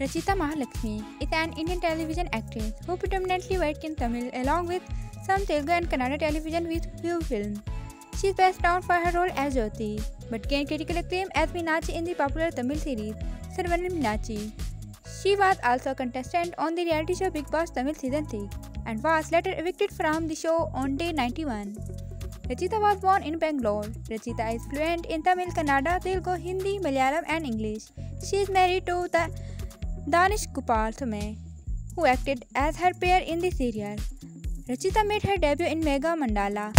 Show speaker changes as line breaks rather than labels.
Rachitha Mahalakshmi is an Indian television actress who predominantly works in Tamil along with some Telugu and Kannada television with few films. She is best known for her role as Jyoti, but gained critical acclaim as Meenachi in the popular Tamil series Saravanan Meenachi. She was also a contestant on the reality show Bigg Boss Tamil Season 3 and was later evicted from the show on day 91. Rachitha was born in Bangalore. Rachitha is fluent in Tamil, Kannada, Telugu, Hindi, Malayalam, and English. She is married to the Danish Gopal Thume, who acted as her pair in the serial. Rachita made her debut in Mega Mandala.